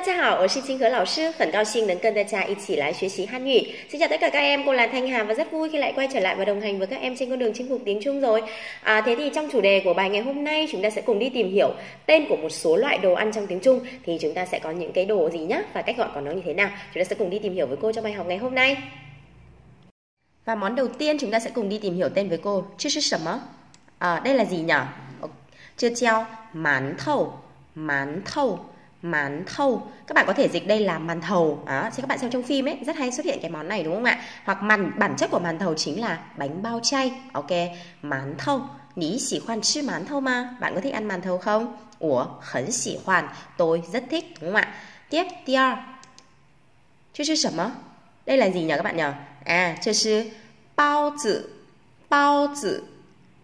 大家好，我是金河老师，很高兴能跟大家一起来学习Hàn Ngữ. Xin chào tất cả các em, cô là Thanh Hà và rất vui khi lại quay trở lại và đồng hành với các em trên con đường chinh phục tiếng Trung rồi. À, thế thì trong chủ đề của bài ngày hôm nay chúng ta sẽ cùng đi tìm hiểu tên của một số loại đồ ăn trong tiếng Trung thì chúng ta sẽ có những cái đồ gì nhá và cách gọi của nó như thế nào. Chúng ta sẽ cùng đi tìm hiểu với cô trong bài học ngày hôm nay. Và món đầu tiên chúng ta sẽ cùng đi tìm hiểu tên với cô. Chứ chứ sầm À, đây là gì nhỉ? Chưa treo mán thầu, mán thầu mán thâu các bạn có thể dịch đây là màn thầu. Đó, thì các bạn xem trong phim ấy, rất hay xuất hiện cái món này, đúng không ạ? Hoặc màn, bản chất của màn thầu chính là bánh bao chay. Ok, mán thâu ní xỉ khoan chứ mán thâu mà. Bạn có thích ăn màn thầu không? Ủa, khấn xỉ khoan. Tôi rất thích, đúng không ạ? Tiếp tia chứ chứ sẩm đây là gì nhỉ các bạn nhỉ à chứ chứ. Bao tử. Bao tử.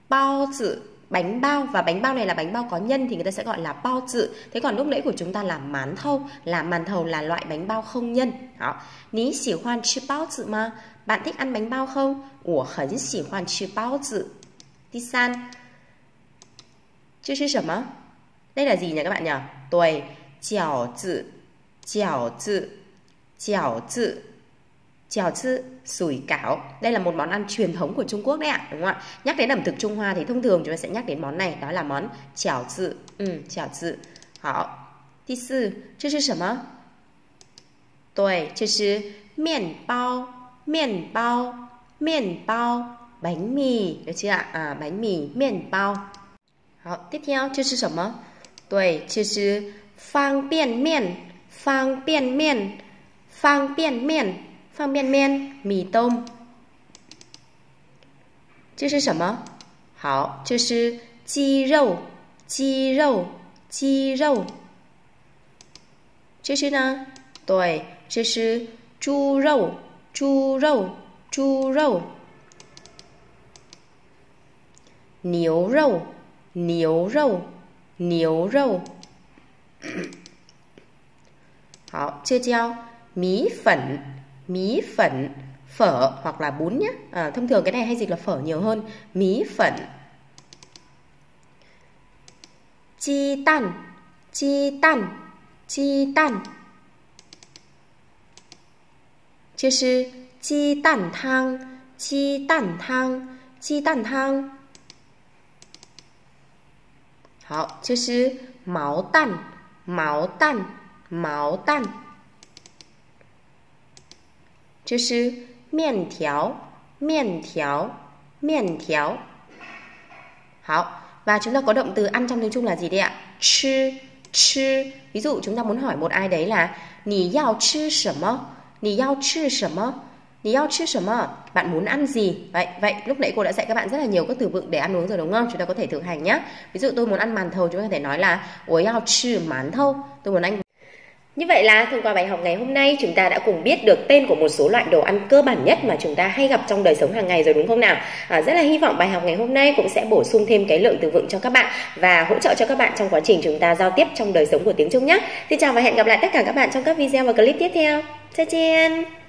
Bao tử bánh bao, và bánh bao này là bánh bao có nhân thì người ta sẽ gọi là bao tự thế còn lúc nãy của chúng ta là mán thâu là màn thầu là loại bánh bao không nhân. Đó. Ní xỉ hoan chứ bao tự mà? Bạn thích ăn bánh bao không? Ủa hấn xỉ hoan chứ bao tự đi san. Chứ chứ 什么 đây là gì nhỉ các bạn nhỉ? Tuổi chảo tự chảo tự chảo tự Chèo chữ, sủi cảo. Đây là một món ăn truyền thống của Trung Quốc đấy ạ, à, đúng không ạ? Nhắc đến ẩm thực Trung Hoa thì thông thường chúng ta sẽ nhắc đến món này, đó là món chèo chữ. Ừ, chèo chữ. Hảo. Thứ tư, chứ chứ sớm Tôi, chứ chứ miền bao, miền bao, miền bao, bánh mì, được chưa ạ? À, bánh mì, miền bao. Hảo, tiếp theo, chứ chứ sớm Tôi, chứ chứ phang biên miền, phang biên miền, phang biên miền. 方便面米 tôm 这是什么？好，这是鸡肉，鸡肉，鸡肉。这是呢？对，这是猪肉，猪肉，猪肉。牛肉，牛肉，牛肉。好，这叫米粉。mí phận phở hoặc là bún nhé à, thông thường cái này hay dịch là phở nhiều hơn mí phận chi tan chi tan chi tan 这是鸡蛋汤，鸡蛋汤，鸡蛋汤。好，这是毛蛋，毛蛋，毛蛋。 这是面条，面条, miền条. Hảo. Và chúng ta có động từ ăn trong tiếng Trung là gì đây ạ? Chư, chư. Ví dụ chúng ta muốn hỏi một ai đấy là Nì yao chư sẩm Nì yao chư sẩm Nì yao chư sẩm Bạn muốn ăn gì? Vậy, vậy lúc nãy cô đã dạy các bạn rất là nhiều các từ vựng để ăn uống rồi đúng không? Chúng ta có thể thực hành nhé. Ví dụ tôi muốn ăn màn thầu chúng ta có thể nói là Ủa yao chư mán thâu Tôi muốn ăn như vậy là thông qua bài học ngày hôm nay chúng ta đã cùng biết được tên của một số loại đồ ăn cơ bản nhất mà chúng ta hay gặp trong đời sống hàng ngày rồi đúng không nào? À, rất là hy vọng bài học ngày hôm nay cũng sẽ bổ sung thêm cái lượng từ vựng cho các bạn và hỗ trợ cho các bạn trong quá trình chúng ta giao tiếp trong đời sống của tiếng Trung nhé. Xin chào và hẹn gặp lại tất cả các bạn trong các video và clip tiếp theo. Chào chen!